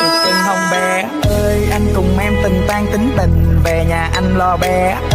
cuộc tình hồng bé ơi, anh cùng em tình tan tính tình, về nhà anh lo bé. ơi